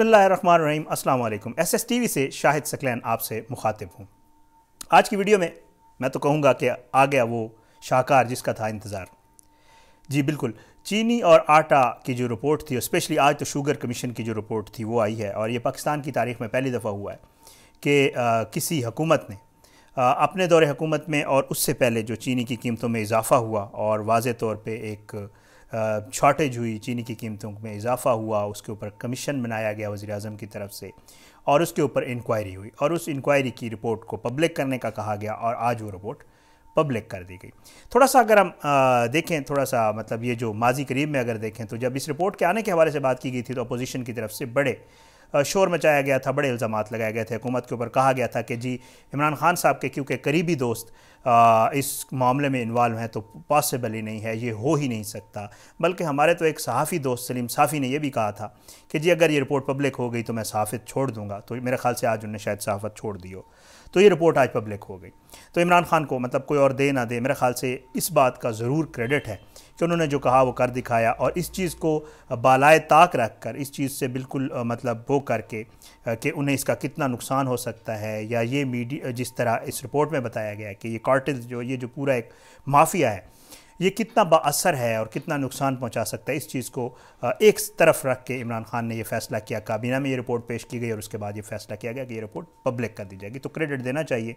بسم اللہ الرحمن الرحیم، السلام علیکم۔ ایس ایس ٹی وی سے شاہد سکلین آپ سے مخاطب ہوں۔ آج کی ویڈیو میں میں تو کہوں گا کہ آ گیا وہ شاہکار جس کا تھا انتظار۔ جی بالکل، چینی اور آٹا کی جو رپورٹ تھی اسپیشلی آج تو شوگر کمیشن کی جو رپورٹ تھی، وہ آئی ہے۔ اور یہ پاکستان کی تاریخ میں پہلی دفعہ ہوا ہے کہ کسی حکومت نے اپنے دور حکومت میں اور اس سے پہلے جو چینی کی قیمتوں میں اضافہ ہوا اور واضح طور پہ ایک شارٹیج ہوئی چینی کی قیمتوں میں اضافہ ہوا، اس کے اوپر کمیشن بنایا گیا وزیر اعظم کی طرف سے، اور اس کے اوپر انکوائری ہوئی، اور اس انکوائری کی رپورٹ کو پبلک کرنے کا کہا گیا، اور آج وہ رپورٹ پبلک کر دی گئی۔ تھوڑا سا اگر ہم دیکھیں، تھوڑا سا مطلب یہ جو ماضی قریب میں اگر دیکھیں، تو جب اس رپورٹ کے آنے کے حوالے سے بات کی گئی تھی، تو اپوزیشن کی طرف سے بڑے شور مچایا گیا تھا، بڑے الزامات لگائے گئے تھے حکومت کے اوپر۔ کہا گیا تھا کہ جی عمران خان صاحب کے، کیونکہ قریبی دوست اس معاملے میں انوالو ہیں تو پاسبل ہی نہیں ہے، یہ ہو ہی نہیں سکتا۔ بلکہ ہمارے تو ایک صحافی دوست، سلیم صافی نے یہ بھی کہا تھا کہ جی اگر یہ رپورٹ پبلک ہو گئی تو میں صحافت چھوڑ دوں گا۔ تو میرے خیال سے آج انہوں نے شاید صحافت چھوڑ دی ہو۔ تو یہ رپورٹ آج پبلک ہو گئی۔ تو عمران خان کو مطلب کوئی اور دے نہ دے، میرے خیال سے اس بات کا ضرور کریڈٹ ہے کہ انہوں نے جو کہا وہ کر دکھایا اور اس چیز کو بالائے طاق رکھ کر، اس چیز سے بالکل مطلب وہ کر کے کہ انہیں اس کا کتنا نقصان ہو سکتا ہے۔ یا یہ میڈیا، جس طرح اس رپورٹ میں بتایا گیا ہے کہ یہ کارٹل جو، یہ جو پورا ایک مافیا ہے یہ کتنا با اثر ہے اور کتنا نقصان پہنچا سکتا ہے اس چیز کو ایک طرف رکھ کے عمران خان نے یہ فیصلہ کیا، کابینہ میں یہ رپورٹ پیش کی گئی اور اس کے بعد یہ فیصلہ کیا گیا کہ یہ رپورٹ پبلک کر دی جائے گی۔ تو کریڈٹ دینا چاہیے۔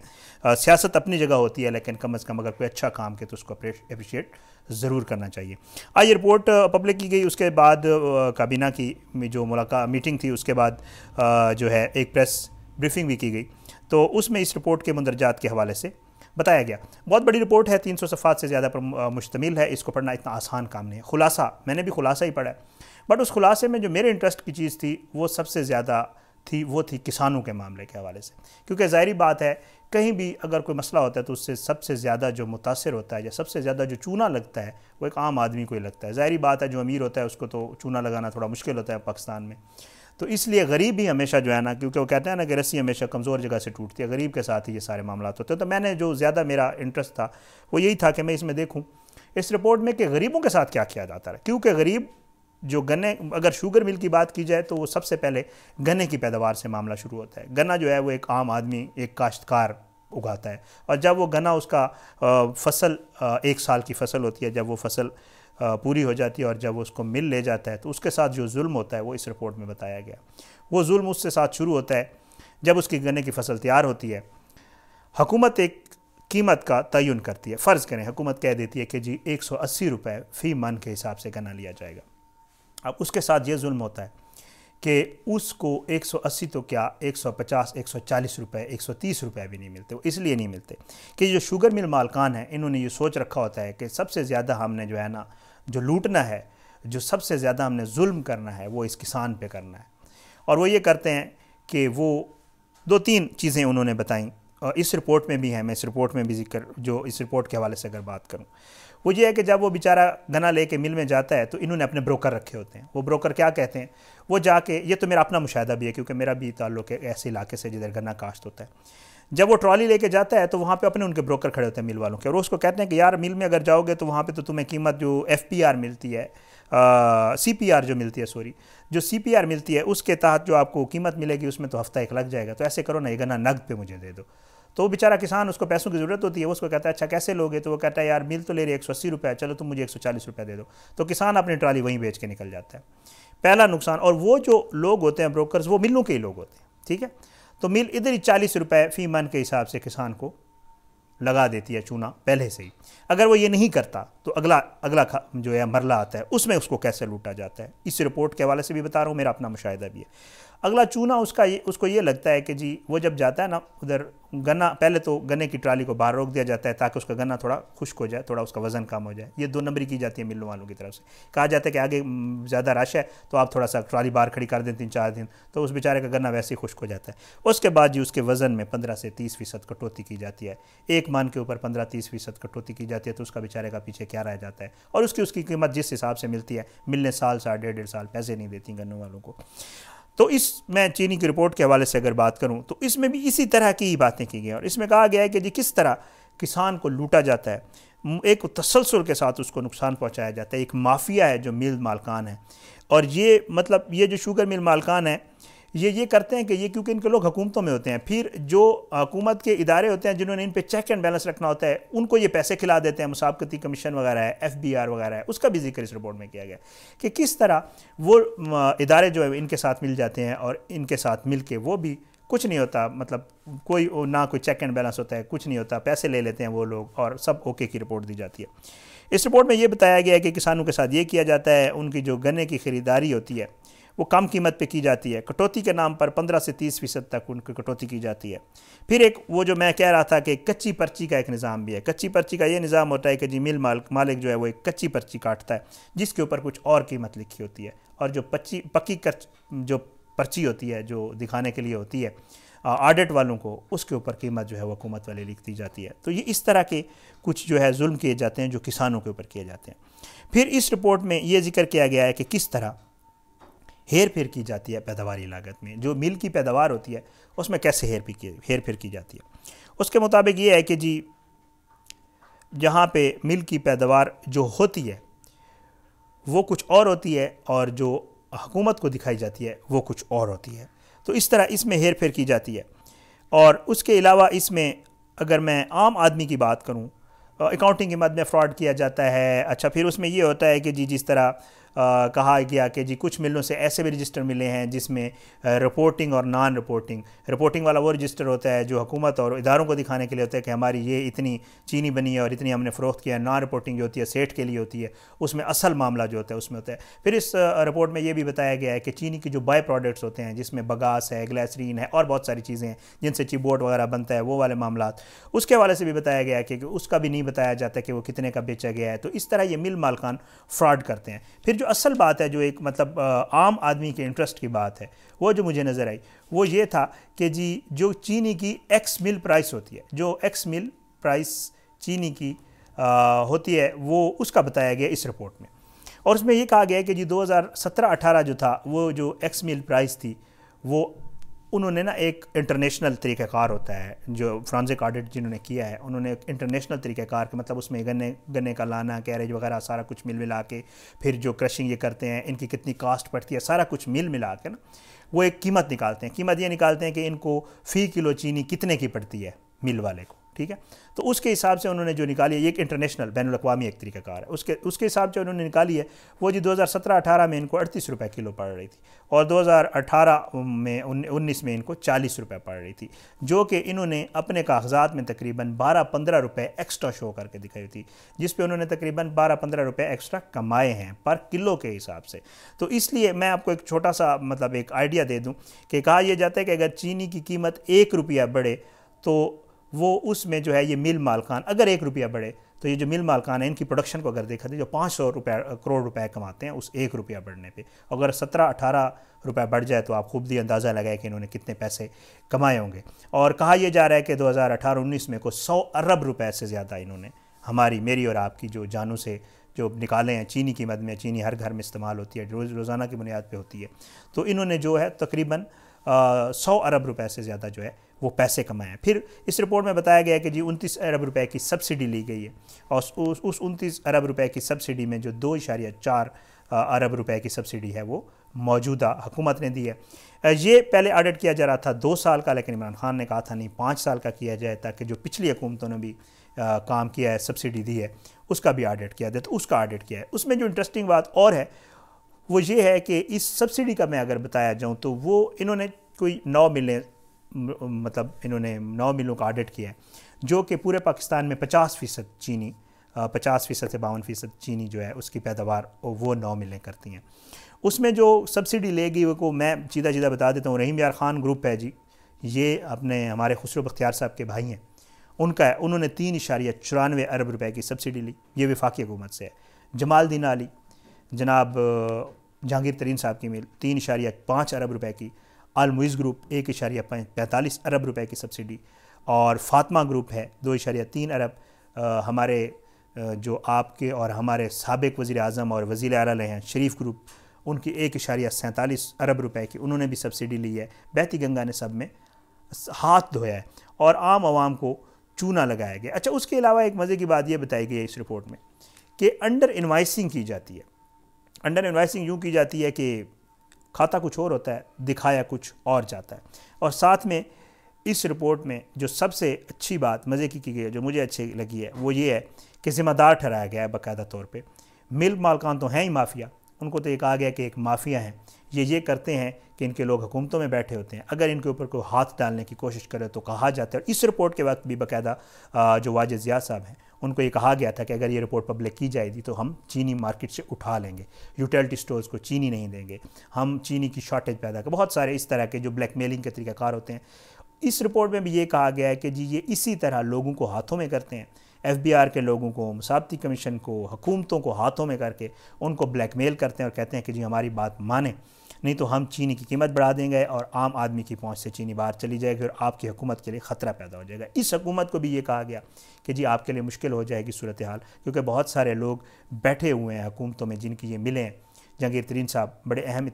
سیاست اپنی جگہ ہوتی ہے لیکن کم از کم اگر کوئی اچھا کام کے تو اس کو اپریشیٹ ضرور کرنا چاہیے۔ آج یہ رپورٹ پبلک کی گئی، اس کے بعد کابینہ کی جو ملاقات، میٹنگ تھی، اس کے بعد جو ہے ایک پریس بریفنگ بھی کی گئی۔ تو اس میں اس رپورٹ کے مندرجات کے حوالے سے بتایا گیا۔ بہت بڑی رپورٹ ہے، تین سو صفحات سے زیادہ پر مشتمل ہے، اس کو پڑھنا اتنا آسان کام نہیں ہے۔ خلاصہ، میں نے بھی خلاصہ ہی پڑھا ہے۔ بٹ اس خلاصے میں جو میرے انٹرسٹ کی چیز تھی، وہ سب سے زیادہ تھی، وہ تھی کسانوں کے معاملے کے حوالے سے۔ کیونکہ ظاہری بات ہے، کہیں بھی اگر کوئی مسئلہ ہوتا ہے تو اس سے سب سے زیادہ جو متاثر ہوتا ہے یا سب سے زیادہ جو چونا لگتا ہے، وہ ایک عام آدمی کو ہی لگتا ہے۔ ظاہری بات ہے، جو امیر ہوتا ہے، اس کو تو چونا لگانا تھوڑا مشکل ہوتا ہے پاکستان میں۔ تو اس لیے غریب ہی ہمیشہ جو ہے نا، کیونکہ وہ کہتے ہیں نا کہ رسی ہمیشہ کمزور جگہ سے ٹوٹتی ہے، غریب کے ساتھ ہی یہ سارے معاملات ہوتے ہیں۔ تو میں نے جو زیادہ میرا انٹرسٹ تھا، وہ یہی تھا کہ میں اس میں دیکھوں۔ اس رپورٹ میں کہ غریبوں کے ساتھ کیا کیا جاتا ہے کیونکہ غریب جو گنے، اگر شوگر مل کی بات کی جائے تو وہ سب سے پہلے گنے کی پیداوار سے معاملہ شروع ہوتا ہے۔ گنا جو ہے وہ ایک عام آدمی، ایک کاشتکار اگاتا ہے۔ اور جب وہ گنا اس کا فصل ایک سال کی فصل ہوتی ہے، جب وہ فصل پوری ہو جاتی ہے اور جب وہ اس کو مل لے جاتا ہے تو اس کے ساتھ جو ظلم ہوتا ہے وہ اس رپورٹ میں بتایا گیا۔ وہ ظلم اس سے ساتھ شروع ہوتا ہے جب اس کی گنے کی فصل تیار ہوتی ہے۔ حکومت ایک قیمت کا تعین کرتی ہے۔ فرض کریں حکومت کہہ دیتی ہے کہ جی ایک سو اسی روپے فی من کے حساب سے گنا لیا جائے گا۔ اب اس کے ساتھ یہ ظلم ہوتا ہے۔ کہ اس کو ایک سو اسی تو کیا ایک سو پچاس، ایک سو چالیس روپے، ایک سو تیس روپے بھی نہیں ملتے، وہ اس لیے نہیں ملتے کہ جو شوگر مل مالکان ہیں، انہوں نے یہ سوچ رکھا ہوتا ہے کہ سب سے زیادہ ہم نے جو ہے نا، جو لوٹنا ہے، جو سب سے زیادہ ہم نے ظلم کرنا ہے، وہ اس کسان پہ کرنا ہے۔ اور وہ یہ کرتے ہیں کہ وہ دو تین چیزیں انہوں نے بتائیں۔ اس رپورٹ میں بھی ہیں، میں اس رپورٹ میں بھی ذکر، جو اس رپورٹ کے حوالے سے اگر بات کروں۔ وہ یہ ہے کہ جب وہ بیچارہ گنا لے کے مل میں جاتا ہے تو انہوں نے اپنے بروکر رکھے ہوتے ہیں۔ وہ بروکر کیا کہتے ہیں؟ وہ جا کے، یہ تو میرا اپنا مشاہدہ بھی ہے، کیونکہ میرا بھی تعلق ہے ایسے علاقے سے جدھر گنا کاشت ہوتا ہے۔ جب وہ ٹرالی لے کے جاتا ہے تو وہاں پہ اپنے ان کے بروکر کھڑے ہوتے ہیں مل والوں کے۔ اور اس کو کہتے ہیں کہ یار، مل میں اگر جاؤ گے تو وہاں پہ تو تمہیں قیمت جو ایف پی آر ملتی ہے سی پی آر جو ملتی ہے، سوری، جو سی پی آر ملتی ہے، اس کے تحت جو آپ کو قیمت ملے گی، اس میں تو ہفتہ ایک لگ جائے گا۔ تو ایسے کرو نا، یہ گنا نقد پہ مجھے دے دو۔ تو وہ بیچارہ کسان اس کو پیسوں کی ضرورت ہوتی ہے اس کو کہتا ہے اچھا کیسے لوگے؟ تو وہ کہتا ہے، یار مل تو لے رہی ایک سو اسی روپے، چلو تم مجھے ایک سو چالیس روپے دے دو۔ تو کسان اپنی ٹرالی وہیں بیچ کے نکل جاتا ہے۔ پہلا نقصان، اور وہ جو لوگ ہوتے ہیں بروکرز وہ ملوں کے ہی لوگ ہوتے ہیں، ٹھیک ہے؟ تو مل ادھر ہی چالیس روپے فی من کے حساب سے کسان کو لگا دیتی ہے چونا پہلے سے ہی۔ اگر وہ یہ نہیں کرتا، تو اگلا اگلا جو ہے مرلہ آتا ہے، اس میں اس کو کیسے لوٹا جاتا ہے؟ اس رپورٹ کے حوالے سے بھی بتا رہا ہوں، میرا اپنا مشاہدہ بھی ہے۔ اگلا چونا اس کا اس کو یہ لگتا ہے کہ جی وہ جب جاتا ہے نا، ادھر گنا، پہلے تو گنے کی ٹرالی کو باہر روک دیا جاتا ہے تاکہ اس کا گنا تھوڑا خشک ہو جائے، تھوڑا اس کا وزن کم ہو جائے۔ یہ دو نمبری کی جاتی ہے ملوں والوں کی طرف سے۔ کہا جاتا ہے کہ آگے زیادہ رش ہے تو آپ تھوڑا سا ٹرالی باہر کھڑی کر دیں، تین چار دن۔ تو اس بیچارے کا گنا ویسے ہی خشک ہو جاتا ہے۔ اس کے بعد جی اس کے وزن میں پندرہ سے تیس فیصد کٹوتی کی جاتی ہے۔ ایک مان کے اوپر پندرہ تیس فیصد کٹوتی کی جاتی ہے تو اس کا بیچارے کا پیچھے کیا رہ جاتا ہے؟ اور اس کی اس کی قیمت جس حساب سے ملتی ہے، ملنے سال سال، ڈیڑھ ڈیڑھ سال پیسے نہیں دیتی گنوں والوں کو۔ تو اس میں چینی کی رپورٹ کے حوالے سے اگر بات کروں تو اس میں بھی اسی طرح کی ہی باتیں کی گئی اور اس میں کہا گیا ہے کہ جی کس طرح کسان کو لوٹا جاتا ہے، ایک تسلسل کے ساتھ اس کو نقصان پہنچایا جاتا ہے۔ ایک مافیا ہے جو مل مالکان ہے۔ اور یہ مطلب یہ جو شوگر مل مالکان ہے یہ یہ کرتے ہیں کہ یہ کیونکہ ان کے لوگ حکومتوں میں ہوتے ہیں۔ پھر جو حکومت کے ادارے ہوتے ہیں جنہوں نے ان پہ چیک اینڈ بیلنس رکھنا ہوتا ہے، ان کو یہ پیسے کھلا دیتے ہیں، مسابقتی کمیشن وغیرہ ہے ایف بی آر وغیرہ ہے، اس کا بھی ذکر اس رپورٹ میں کیا گیا کہ کس طرح وہ ادارے جو ہے ان کے ساتھ مل جاتے ہیں اور ان کے ساتھ مل کے وہ بھی کچھ نہیں ہوتا۔ مطلب کوئی نہ کوئی چیک اینڈ بیلنس ہوتا ہے، کچھ نہیں ہوتا، پیسے لے لیتے ہیں وہ لوگ اور سب اوکے کی رپورٹ دی جاتی ہے۔ اس رپورٹ میں یہ بتایا گیا ہے کہ کسانوں کے ساتھ یہ کیا جاتا ہے، ان کی جو گنے کی خریداری ہوتی ہے وہ کم قیمت پہ کی جاتی ہے۔ کٹوتی کے نام پر پندرہ سے تیس فیصد تک ان کی کٹوتی کی جاتی ہے۔ پھر ایک وہ جو میں کہہ رہا تھا کہ کچی پرچی کا ایک نظام بھی ہے۔ کچی پرچی کا یہ نظام ہوتا ہے کہ جی مل مالک مالک جو ہے وہ ایک کچی پرچی کاٹتا ہے، جس کے اوپر کچھ اور قیمت لکھی ہوتی ہے۔ اور جو پچی پکی جو پرچی ہوتی ہے، جو دکھانے کے لیے ہوتی ہے آڈٹ والوں کو اس کے اوپر قیمت جو ہے وہ حکومت والے لکھ دی جاتی ہے۔ تو یہ اس طرح کے کچھ جو ہے ظلم کیے جاتے ہیں جو کسانوں کے اوپر کیے جاتے ہیں۔ پھر اس رپورٹ میں یہ ذکر کیا گیا ہے کہ کس طرح ہیر پھیر کی جاتی ہے پیداواری لاگت میں، جو مل کی پیداوار ہوتی ہے، اس میں کیسے ہیر پھیر کی ہیر پھیر کی جاتی ہے۔ اس کے مطابق یہ ہے کہ جی جہاں پہ مل کی پیداوار جو ہوتی ہے، وہ کچھ اور ہوتی ہے اور جو حکومت کو دکھائی جاتی ہے، وہ کچھ اور ہوتی ہے۔ تو اس طرح اس میں ہیر پھیر کی جاتی ہے۔ اور اس کے علاوہ اس میں اگر میں عام آدمی کی بات کروں، اکاؤنٹنگ کی مد میں فراڈ کیا جاتا ہے۔ اچھا پھر اس میں یہ ہوتا ہے کہ جی جس طرح کہا گیا کہ جی کچھ ملوں سے ایسے بھی رجسٹر ملے ہیں جس میں رپورٹنگ اور نان رپورٹنگ رپورٹنگ والا وہ رجسٹر ہوتا ہے جو حکومت اور اداروں کو دکھانے کے لیے ہوتا ہے کہ ہماری یہ اتنی چینی بنی ہے اور اتنی ہم نے فروخت کیا ہے نان رپورٹنگ جو ہوتی ہے، سیٹ کے لیے ہوتی ہے، اس میں اصل معاملہ جو ہوتا ہے، اس میں ہوتا ہے۔ پھر اس رپورٹ میں یہ بھی بتایا گیا ہے کہ چینی کی جو بائی پروڈکٹس ہوتے ہیں، جس میں بگاس ہے گلیسرین ہے، اور بہت ساری چیزیں ہیں جن سے چی بورڈ وغیرہ بنتا ہے، وہ والے معاملات۔ اس کے حوالے سے بھی بتایا گیا ہے کہ اس کا بھی نہیں بتایا جاتا کہ وہ کتنے کا بیچا گیا ہے۔ تو اس طرح یہ مل مالکان فراڈ کرتے ہیں۔ پھر جو جو اصل بات ہے، جو ایک مطلب عام آدمی کے انٹرسٹ کی بات ہے، وہ جو مجھے نظر آئی، وہ یہ تھا کہ جی جو چینی کی ایکس مل پرائس ہوتی ہے، جو ایکس مل پرائس چینی کی ہوتی ہے، وہ اس کا بتایا گیا اس رپورٹ میں۔ اور اس میں یہ کہا گیا کہ جی دو ہزار سترہ اٹھارہ جو تھا، وہ جو ایکس مل پرائس تھی، وہ انہوں نے نا ایک انٹرنیشنل طریقہ کار ہوتا ہے، جو فرانزک آڈٹ جنہوں نے کیا ہے، انہوں نے ایک انٹرنیشنل طریقہ کار کے مطلب اس میں گنے گنے کا لانا، کیریج وغیرہ سارا کچھ مل ملا کے پھر جو کرشنگ یہ کرتے ہیں، ان کی کتنی کاسٹ پڑتی ہے، سارا کچھ مل ملا کے نا وہ ایک قیمت نکالتے ہیں۔ قیمت یہ نکالتے ہیں کہ ان کو فی کلو چینی کتنے کی پڑتی ہے مل والے کو؟ ٹھیک ہے؟ تو اس کے حساب سے انہوں نے جو نکالی ہے، یہ ایک انٹرنیشنل، بین الاقوامی ایک طریقہ کار ہے۔ اس کے اس کے حساب سے انہوں نے نکالی ہے، وہ جی دو ہزار سترہ اٹھارہ میں ان کو اڑتیس روپے کلو پڑ رہی تھی اور دو ہزار اٹھارہ میں انیس میں ان کو چالیس روپے پڑ رہی تھی، جو کہ انہوں نے اپنے کاغذات میں تقریباً بارہ پندرہ روپے ایکسٹرا شو کر کے دکھائی تھی، جس پہ انہوں نے تقریباً بارہ پندرہ روپے ایکسٹرا کمائے ہیں پر کلو کے حساب سے۔ تو اس لیے میں آپ کو ایک چھوٹا سا مطلب ایک آئیڈیا دے دوں کہ کہا یہ جاتا ہے کہ اگر چینی کی قیمت ایک روپیہ بڑھے تو وہ اس میں جو ہے یہ مل مالکان اگر ایک روپیہ بڑھے تو یہ جو مل مالکان ہیں، ان کی پروڈکشن کو اگر دیکھا تھا جو پانچ سو روپے کروڑ روپے کماتے ہیں، اس ایک روپیہ بڑھنے پہ۔ اگر سترہ اٹھارہ روپے بڑھ جائے تو آپ خوب دی اندازہ لگائے کہ انہوں نے کتنے پیسے کمائے ہوں گے۔ اور کہا یہ جا رہا ہے کہ دو ہزار اٹھارہ، انیس میں کو سو ارب روپے سے زیادہ انہوں نے ہماری، میری اور آپ کی جو جانوں سے جو نکالے ہیں، چینی کی مد میں، چینی ہر گھر میں استعمال ہوتی ہے، روز، روزانہ کی بنیاد پہ ہوتی ہے۔ تو انہوں نے جو ہے تقریباً سو ارب روپے سے زیادہ جو ہے وہ پیسے کمائے۔ پھر اس رپورٹ میں بتایا گیا کہ جی انتیس ارب روپے کی سبسڈی لی گئی ہے۔ اور اس انتیس ارب روپے کی سبسڈی میں جو دو اشاریہ چار ارب روپے کی سبسڈی ہے وہ موجودہ حکومت نے دی ہے۔ یہ پہلے آڈٹ کیا جا رہا تھا دو سال کا، لیکن عمران خان نے کہا تھا نہیں، پانچ سال کا کیا جائے تاکہ جو پچھلی حکومتوں نے بھی کام کیا ہے، سبسڈی دی ہے، اس کا بھی آڈٹ کیا جائے۔ تو اس کا آڈٹ کیا ہے۔ اس میں جو انٹرسٹنگ بات اور ہے، وہ یہ ہے کہ اس سبسڈی کا میں اگر بتایا جاؤں تو وہ انہوں نے کوئی نو ملیں مطلب انہوں نے نو ملوں کا آڈٹ کیا ہے، جو کہ پورے پاکستان میں پچاس فیصد چینی پچاس فیصد سے باون فیصد چینی جو ہے اس کی پیداوار وہ نو ملیں کرتی ہیں۔ اس میں جو سبسڈی لے گی وہ کو میں سیدھا سیدھا بتا دیتا ہوں، رحیم یار خان گروپ ہے جی یہ اپنے ہمارے خسرو بختیار صاحب کے بھائی ہیں۔ ان کا ہے، انہوں نے تین اشاریہ چورانوے ارب روپے کی سبسڈی لی، یہ وفاقی حکومت سے ہے۔ جمال دین علی، جناب جہانگیر ترین صاحب کی مل تین اشاریہ پانچ ارب روپے کی المعیز گروپ ایک اشاریہ پینتالیس ارب روپے کی سبسڈی اور فاطمہ گروپ ہے دو اشاریہ تین ارب۔ ہمارے جو آپ کے اور ہمارے سابق وزیر اعظم اور وزیر اعلیٰ ہیں، شریف گروپ، ان کی ایک اشاریہ سینتالیس ارب روپے کی انہوں نے بھی سبسڈی لی ہے۔ بیتی گنگا نے سب میں ہاتھ دھویا ہے اور عام عوام کو چونا لگایا گیا۔ اچھا اس کے علاوہ ایک مزے کی بات یہ بتائی گئی ہے اس رپورٹ میں کہ انڈر انوائسنگ کی جاتی ہے۔ انڈر انوائسنگ یوں کی جاتی ہے کہ کھاتا کچھ اور ہوتا ہے، دکھایا کچھ اور جاتا ہے۔ اور ساتھ میں اس رپورٹ میں جو سب سے اچھی بات مزے کی کی گئی ہے، جو مجھے اچھی لگی ہے، وہ یہ ہے کہ ذمہ دار ٹھہرایا گیا ہے باقاعدہ طور پہ۔ ملک مالکان تو ہیں ہی مافیا۔ ان کو تو ایک آ گیا کہ ایک مافیا ہیں۔ یہ یہ کرتے ہیں کہ ان کے لوگ حکومتوں میں بیٹھے ہوتے ہیں۔ اگر ان کے اوپر کوئی ہاتھ ڈالنے کی کوشش کرے تو کہا جاتا ہے۔ اور اس رپورٹ کے وقت بھی باقاعدہ جو واجد ضیاء صاحب ہیں ان کو یہ کہا گیا تھا کہ اگر یہ رپورٹ پبلک کی جائے گی تو ہم چینی مارکیٹ سے اٹھا لیں گے۔ یوٹیلٹی سٹورز کو چینی نہیں دیں گے۔ ہم چینی کی شارٹیج پیدا کر، بہت سارے اس طرح کے جو بلیک میلنگ کے طریقہ کار ہوتے ہیں۔ اس رپورٹ میں بھی یہ کہا گیا ہے کہ جی یہ اسی طرح لوگوں کو ہاتھوں میں کرتے ہیں۔ ایف بی آر کے لوگوں کو مسابتی کمیشن کو، حکومتوں کو ہاتھوں میں کر کے ان کو بلیک میل کرتے ہیں اور کہتے ہیں کہ جی ہماری بات مانیں۔ نہیں تو ہم چینی کی قیمت بڑھا دیں گے اور عام آدمی کی پہنچ سے چینی باہر چلی جائے گی اور آپ کی حکومت کے لیے خطرہ پیدا ہو جائے گا۔ اس حکومت کو بھی یہ کہا گیا کہ جی آپ کے لیے مشکل ہو جائے گی صورتحال کیونکہ بہت سارے لوگ بیٹھے ہوئے ہیں حکومتوں میں جن کی یہ ملیں۔ جہانگیر ترین صاحب بڑے اہم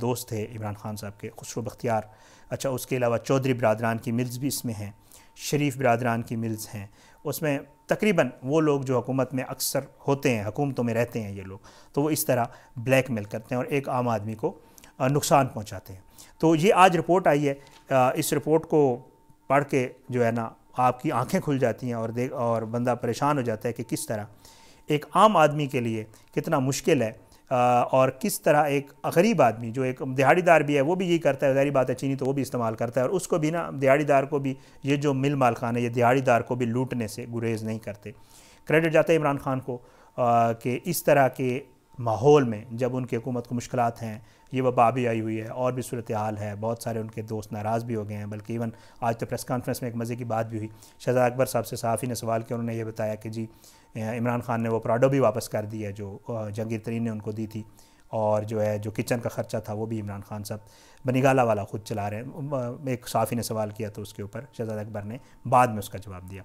دوست تھے عمران خان صاحب کے خسرو بختیار۔ اچھا اس کے علاوہ چودھری برادران کی ملز بھی اس میں ہیں، شریف برادران کی ملز ہیں۔ اس میں تقریباً وہ لوگ جو حکومت میں اکثر ہوتے ہیں، حکومتوں میں رہتے ہیں یہ لوگ، تو وہ اس طرح بلیک میل کرتے ہیں اور ایک عام آدمی کو نقصان پہنچاتے ہیں۔ تو یہ آج رپورٹ آئی ہے اس رپورٹ کو پڑھ کے جو ہے نا، آپ کی آنکھیں کھل جاتی ہیں اور دیکھ اور بندہ پریشان ہو جاتا ہے کہ کس طرح ایک عام آدمی کے لیے کتنا مشکل ہے اور کس طرح ایک غریب آدمی جو ایک دیہڑی دار بھی ہے، وہ بھی یہی کرتا ہے ظاہری بات ہے چینی تو وہ بھی استعمال کرتا ہے، اور اس کو بھی نا دیہڑی دار کو بھی یہ جو مل مال خان ہے یہ دیہڑی دار کو بھی لوٹنے سے گریز نہیں کرتے۔ کریڈٹ جاتا ہے عمران خان کو کہ اس طرح کے ماحول میں جب ان کی حکومت کو مشکلات ہیں، یہ وبا بھی آئی ہوئی ہے، اور بھی صورتحال ہے۔ بہت سارے ان کے دوست ناراض بھی ہو گئے ہیں، بلکہ ایون آج تو پریس کانفرنس میں ایک مزے کی بات بھی ہوئی۔ شہزاد اکبر صاحب سے صحافی نے سوال کیا، انہوں نے یہ بتایا کہ جی عمران خان نے وہ پراڈو بھی واپس کر دی ہے، جو جنگیر ترین نے ان کو دی تھی۔ اور جو ہے، جو کچن کا خرچہ تھا، وہ بھی عمران خان صاحب بنیگالہ والا خود چلا رہے ہیں۔ ایک صحافی نے سوال کیا تو اس کے اوپر شہزاد اکبر نے بعد میں اس کا جواب دیا۔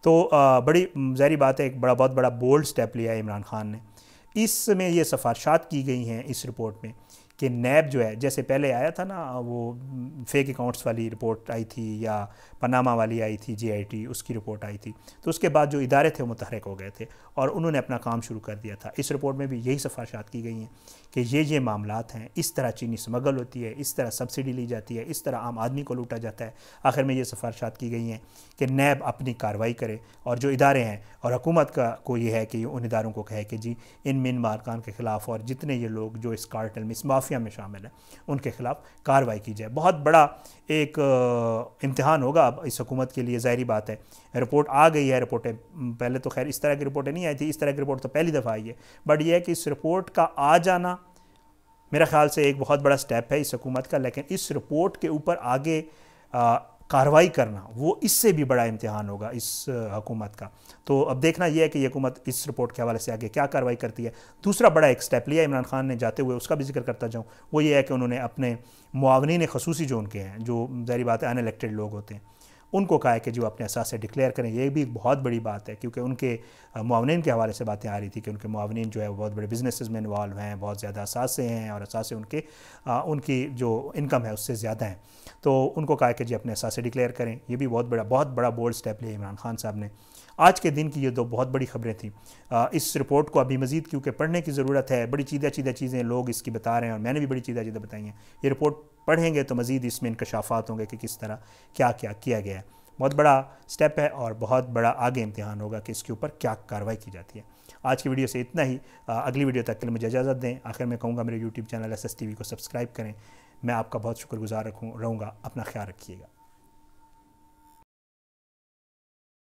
تو بڑی ظاہری بات ہے، ایک بڑا، بہت بڑا بولڈ سٹیپ لیا ہے عمران خان نے۔ اس میں یہ سفارشات کی گئی ہیں اس رپورٹ میں۔ کہ نیب جو ہے، جیسے پہلے آیا تھا نا، وہ فیک اکاؤنٹس والی رپورٹ آئی تھی یا پناما والی آئی تھی جی آئی ٹی اس کی رپورٹ آئی تھی۔ تو اس کے بعد جو ادارے تھے وہ متحرک ہو گئے تھے اور انہوں نے اپنا کام شروع کر دیا تھا۔ اس رپورٹ میں بھی یہی سفارشات کی گئی ہیں کہ یہ یہ معاملات ہیں، اس طرح چینی سمگل ہوتی ہے، اس طرح سبسڈی لی جاتی ہے، اس طرح عام آدمی کو لوٹا جاتا ہے۔ آخر میں یہ سفارشات کی گئی ہیں کہ نیب اپنی کارروائی کرے اور جو ادارے ہیں، اور حکومت کا کو یہ ہے کہ ان اداروں کو کہے کہ جی ان من مارکان کے خلاف اور جتنے یہ لوگ جو اس کارٹل میں اس مافیا میں شامل ہیں ان کے خلاف کارروائی کی جائے۔ بہت بڑا ایک امتحان ہوگا اب اس حکومت کے لیے، ظاہری بات ہے۔ رپورٹ آ گئی ہے، رپورٹیں پہلے تو خیر اس طرح کی رپورٹیں نہیں آئی تھی اس طرح کی رپورٹ تو پہلی دفعہ آئی ہے۔ بٹ یہ ہے کہ اس رپورٹ کا آ جانا میرا خیال سے ایک بہت بڑا سٹیپ ہے اس حکومت کا، لیکن اس رپورٹ کے اوپر آگے کاروائی کرنا، وہ اس سے بھی بڑا امتحان ہوگا اس حکومت کا۔ تو اب دیکھنا یہ ہے کہ یہ حکومت اس رپورٹ کے حوالے سے آگے کیا کاروائی کرتی ہے۔ دوسرا بڑا ایک سٹیپ لیا عمران خان نے، جاتے ہوئے اس کا بھی ذکر کرتا جاؤں، وہ یہ ہے کہ انہوں نے اپنے معاونین خصوصی جو ان کے ہیں، جو ظاہری بات ہے ان الیکٹڈ لوگ ہوتے ہیں ان کو کہا ہے کہ جو اپنے اثاثے سے ڈکلیئر کریں، یہ بھی ایک بہت بڑی بات ہے، کیونکہ ان کے معاونین کے حوالے سے باتیں آ رہی تھی کہ ان کے معاونین جو ہے وہ بہت بڑے بزنسز میں انوالو ہیں، بہت زیادہ اثاثے ہیں اور اثاثے ان کے ان کی جو انکم ہے اس سے زیادہ ہیں۔ تو ان کو کہا ہے کہ جی اپنے اثاثے ڈکلیئر کریں، یہ بھی بہت بڑا بہت بڑا بولڈ سٹیپ لیا عمران خان صاحب نے۔ آج کے دن کی یہ دو بہت بڑی خبریں تھیں۔ اس رپورٹ کو ابھی مزید کیونکہ پڑھنے کی ضرورت ہے، بڑی چیدہ چیدہ چیزیں لوگ اس کی بتا رہے ہیں اور میں نے بھی بڑی چیدہ چیزیں بتائی ہیں۔ یہ رپورٹ پڑھیں گے تو مزید اس میں انکشافات ہوں گے کہ کس طرح کیا کیا کیا گیا ہے۔ بہت بڑا سٹیپ ہے اور بہت بڑا آگے امتحان ہوگا کہ اس کے اوپر کیا کاروائی کی جاتی ہے۔ آج کی ویڈیو سے اتنا ہی۔ اگلی ویڈیو تک کے لیے مجھے اجازت دیں۔ آخر میں کہوں گا، میرے YouTube channel S S T V کو سبسکرائب کریں۔ میں آپ کا بہت شکر گزار رکھوں، رہوں گا۔ اپنا خیال رکھیے گا۔